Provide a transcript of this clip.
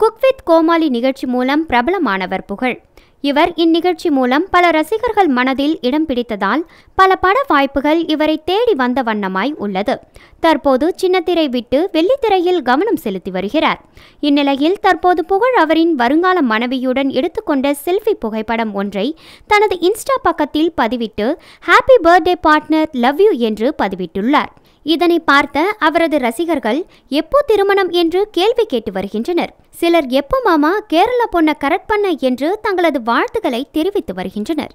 Cook with கோமாளி நிகழ்ச்சி மூலம் பிரபலமானவர் புகழ். இவர் இந்நிகழ்ச்சி மூலம் பல ரசிகர்கள் மனதில் இடம் பிடித்ததால் பல பட வாய்ப்புகள் இவரை தேடி வந்த வண்ணமாய் உள்ளது. தற்போது சின்னத்திரை விட்டு வெள்ளித்திரையில் கவனம் செலுத்தி வருகிறார். இந்நிலையில் தற்போது புகழ் அவரின் வருங்கால மனைவியுடன் எடுத்துக்கொண்ட செல்ஃபி புகைப்படம் ஒன்றை தனது இன்ஸ்டா பக்கத்தில் பதிவிட்டு happy birthday partner love you என்று பதிவிட்டுள்ளார். இதனை பார்த்த அவரது ரசிகர்கள் எப்போ திருமணம்? என்று கேள்வி கேட்டு வருகின்றனர். சிலர் எப்போ மாமா? கேரளா பொண்ணை கரெக்ட் பண்ண என்று தங்களது வாழ்த்துக்களை தெரிவித்து வருகின்றனர்.